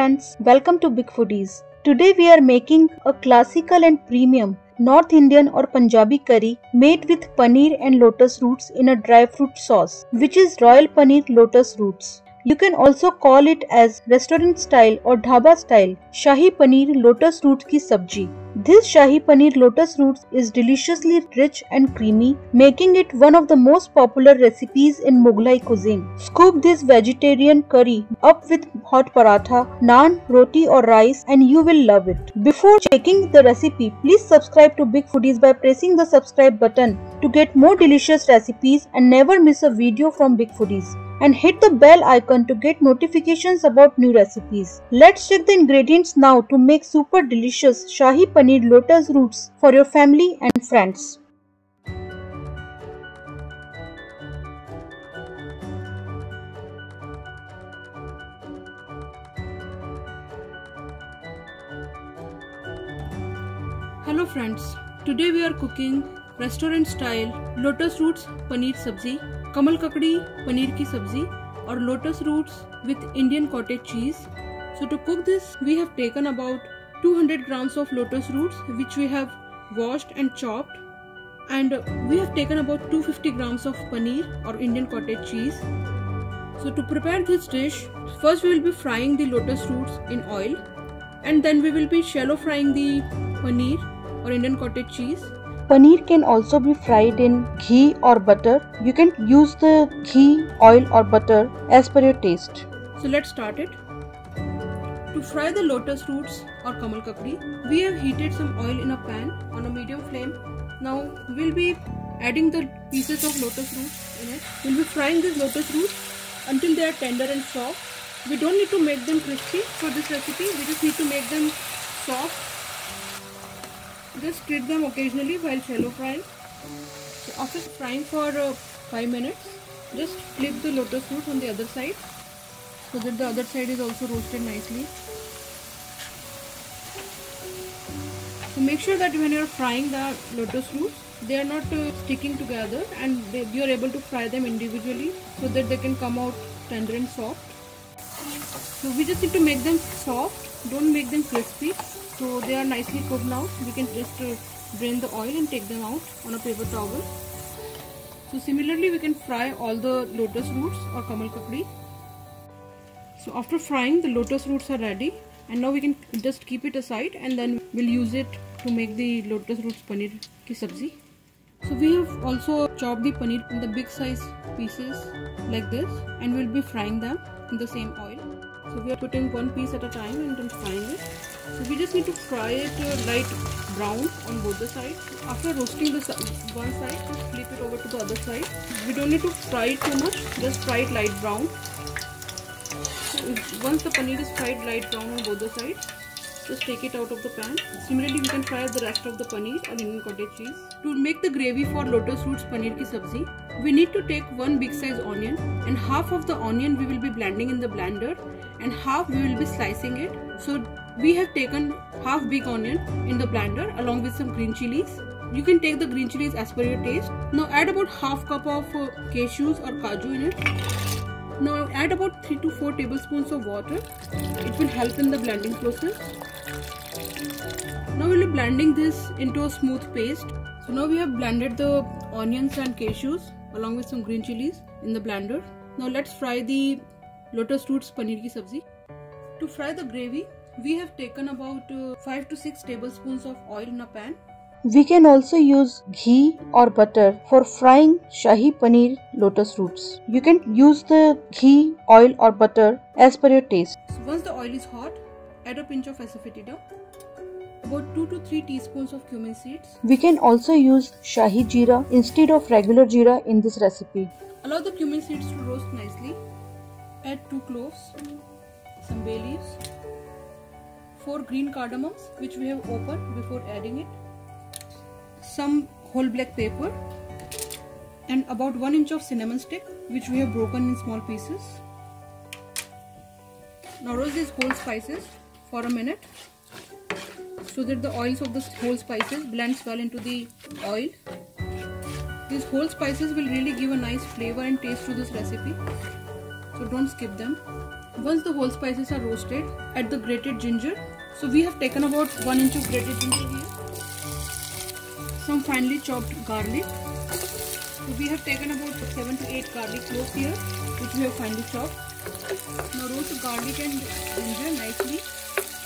Friends, welcome to Big Foodies. Today we are making a classical and premium North Indian or Punjabi curry made with paneer and lotus roots in a dry fruit sauce, which is royal paneer lotus roots. You can also call it as restaurant style or dhaba style Shahi Paneer Lotus Roots ki sabji. This Shahi Paneer Lotus Roots is deliciously rich and creamy, making it one of the most popular recipes in Mughlai cuisine. Scoop this vegetarian curry up with hot paratha, naan, roti or rice and you will love it. Before checking the recipe, please subscribe to Big Foodies by pressing the subscribe button to get more delicious recipes and never miss a video from Big Foodies and hit the bell icon to get notifications about new recipes. Let's check the ingredients now to make super delicious Shahi Paneer Lotus Roots for your family and friends. Hello friends, today we are cooking restaurant style lotus roots paneer sabzi कमल ककड़ी पनीर की सब्जी और lotus roots with Indian cottage cheese. So to cook this, we have taken about 200 grams of lotus roots which we have washed and chopped and we have taken about 250 grams of paneer or Indian cottage cheese. So to prepare this dish, first we will be frying the lotus roots in oil and then we will be shallow frying the paneer or Indian cottage cheese Paneer can also be fried in ghee or butter. You can use the ghee, oil or butter as per your taste. So let's start it. To fry the lotus roots or kamal kakdi, we have heated some oil in a pan on a medium flame. Now we'll be adding the pieces of lotus roots in it. We'll be frying these lotus roots until they are tender and soft. We don't need to make them crispy for this recipe. We just need to make them soft just stir them occasionally while shallow frying. So after frying for uh, 5 minutes, just flip the lotus root on the other side so that the other side is also roasted nicely. So make sure that when you are frying the lotus roots, they are not uh, sticking together and they, you are able to fry them individually so that they can come out tender and soft. So we just need to make them soft, don't make them crispy so they are nicely cooked now. We can just uh, drain the oil and take them out on a paper towel. So similarly we can fry all the lotus roots or kamal kakdi so after frying the lotus roots are ready. And now we can just keep it aside and then we'll use it to make the lotus roots paneer ki sabzi. So we have also chopped the paneer in the big size pieces like this and we'll be frying them in the same oil. So we are putting one piece at a time and then frying it so we just need to fry it uh, light brown on both the sides. After roasting the one side, just flip it over to the other side. We don't need to fry it too much, just fry it light brown. So once the paneer is fried light brown on both the sides, just take it out of the pan. Similarly, we can fry the rest of the paneer or Indian cottage cheese. To make the gravy for lotus roots paneer ki sabzi, we need to take one big size onion and half of the onion we will be blending in the blender and half we will be slicing it. So we have taken half big onion in the blender along with some green chilies. You can take the green chilies as per your taste. Now add about half cup of uh, cashews or kaju in it. Now add about 3 to 4 tablespoons of water. It will help in the blending process. Now we'll be blending this into a smooth paste. So now we have blended the onions and cashews along with some green chilies in the blender. Now let's fry the lotus roots paneer ki sabzi. To fry the gravy, we have taken about uh, 5 to 6 tablespoons of oil in a pan. We can also use ghee or butter for frying Shahi Paneer lotus roots. You can use the ghee, oil or butter as per your taste. So once the oil is hot, add a pinch of asafoetida, about 2 to 3 teaspoons of cumin seeds. We can also use Shahi Jeera instead of regular Jeera in this recipe. Allow the cumin seeds to roast nicely. Add 2 cloves, some bay leaves, 4 green cardamoms which we have opened before adding it, some whole black pepper and about 1 inch of cinnamon stick which we have broken in small pieces. Now roast these whole spices for a minute so that the oils of the whole spices blends well into the oil. These whole spices will really give a nice flavor and taste to this recipe. So don't skip them. Once the whole spices are roasted, add the grated ginger. So we have taken about 1 inch of grated ginger here. Some finely chopped garlic. So we have taken about 7 to 8 garlic cloves here which we have finely chopped. Now roast the garlic and ginger nicely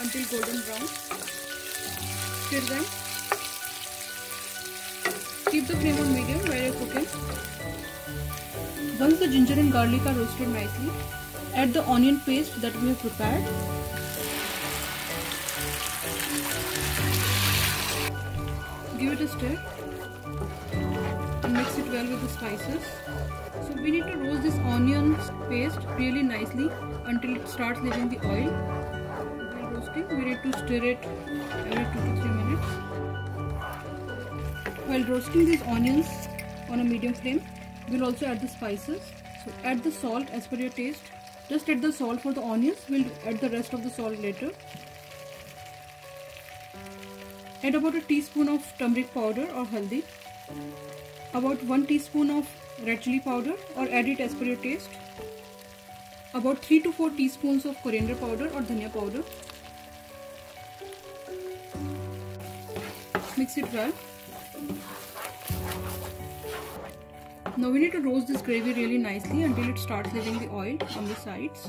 until golden brown. Stir them. Keep the flame on medium while you're cooking. Once the ginger and garlic are roasted nicely, add the onion paste that we have prepared. Give it a stir and mix it well with the spices. So we need to roast this onion paste really nicely until it starts leaving the oil. While roasting, we need to stir it every 2 to 3 minutes. While roasting these onions on a medium flame, we'll also add the spices. So add the salt as per your taste. Just add the salt for the onions. We'll add the rest of the salt later. Add about a teaspoon of turmeric powder or haldi. About 1 teaspoon of red chili powder or add it as per your taste. About 3 to 4 teaspoons of coriander powder or dhania powder. Mix it well. Now we need to roast this gravy really nicely until it starts leaving the oil on the sides.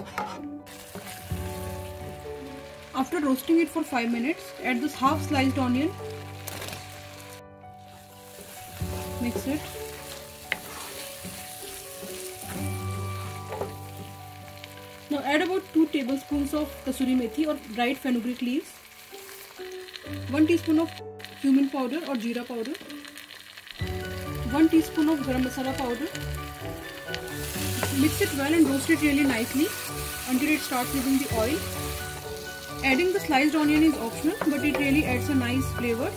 After roasting it for 5 minutes, add this half sliced onion. Mix it. Now add about 2 tablespoons of kasuri methi or dried fenugreek leaves. 1 teaspoon of cumin powder or jeera powder 1 teaspoon of garam masala powder. Mix it well and roast it really nicely until it starts leaving the oil. Adding the sliced onion is optional but it really adds a nice flavor.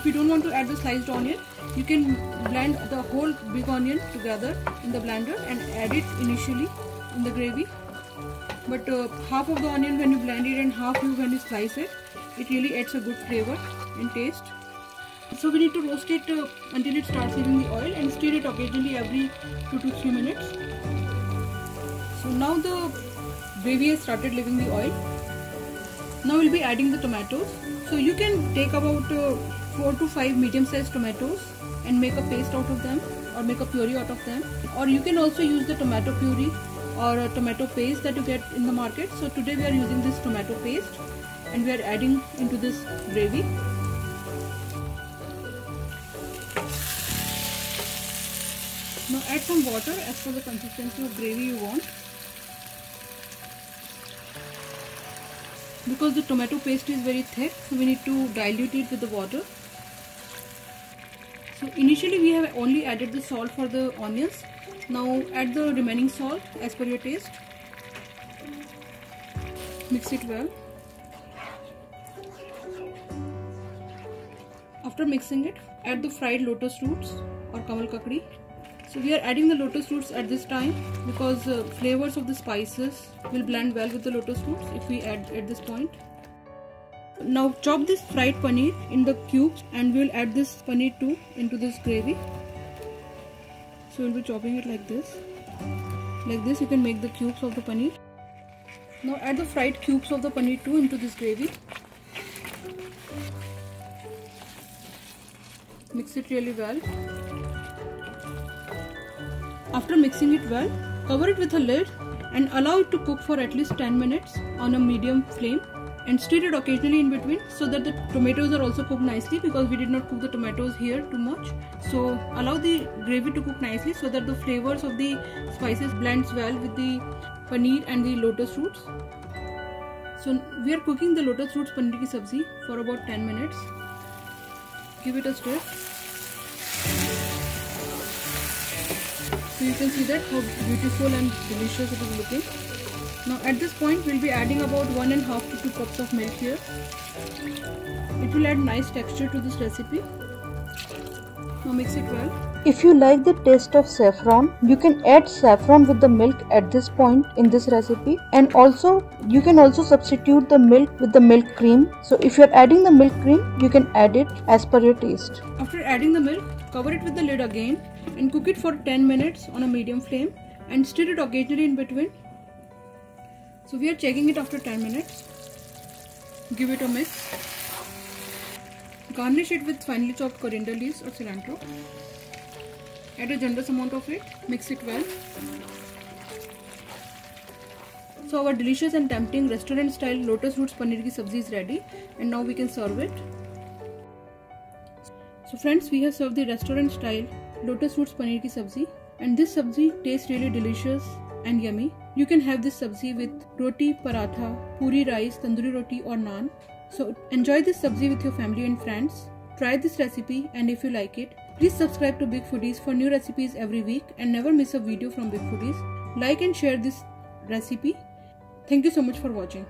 If you don't want to add the sliced onion, you can blend the whole big onion together in the blender and add it initially in the gravy. But uh, half of the onion when you blend it and half you when you slice it, it really adds a good flavor and taste. So we need to roast it uh, until it starts leaving the oil and stir it occasionally every 2 to 3 minutes. So now the gravy has started leaving the oil. Now we'll be adding the tomatoes. So you can take about uh, 4 to 5 medium sized tomatoes and make a paste out of them or make a puree out of them. Or you can also use the tomato puree or a tomato paste that you get in the market. So today we are using this tomato paste and we are adding into this gravy. Now add some water as per the consistency of gravy you want. Because the tomato paste is very thick, so we need to dilute it with the water. So initially we have only added the salt for the onions. Now add the remaining salt as per your taste. Mix it well. After mixing it, add the fried lotus roots or kamal kakdi so we are adding the lotus roots at this time because uh, flavors of the spices will blend well with the lotus roots if we add at this point. Now chop this fried paneer in the cubes and we will add this paneer too into this gravy. So we'll be chopping it like this. Like this you can make the cubes of the paneer. Now add the fried cubes of the paneer too into this gravy. Mix it really well. After mixing it well, cover it with a lid and allow it to cook for at least 10 minutes on a medium flame and stir it occasionally in between so that the tomatoes are also cooked nicely because we did not cook the tomatoes here too much. So allow the gravy to cook nicely so that the flavors of the spices blends well with the paneer and the lotus roots. So we are cooking the lotus roots paneer ki sabzi for about 10 minutes. Give it a stir. So you can see that how beautiful and delicious it is looking. Now at this point we'll be adding about one and a half to two cups of milk here. It will add nice texture to this recipe. Now mix it well. If you like the taste of saffron, you can add saffron with the milk at this point in this recipe and also you can also substitute the milk with the milk cream. So if you're adding the milk cream, you can add it as per your taste. After adding the milk, cover it with the lid again and cook it for 10 minutes on a medium flame and stir it occasionally in between. So we are checking it after 10 minutes. Give it a mix. Garnish it with finely chopped coriander leaves or cilantro. Add a generous amount of it. Mix it well. So our delicious and tempting restaurant style lotus roots paneer ki sabzi is ready and now we can serve it. So friends we have served the restaurant style lotus roots paneer ki sabzi and this sabzi tastes really delicious and yummy. You can have this sabzi with roti, paratha, puri rice, tandoori roti or naan. So enjoy this sabzi with your family and friends. Try this recipe and if you like it, please subscribe to Big Foodies for new recipes every week and never miss a video from Big Foodies. Like and share this recipe. Thank you so much for watching.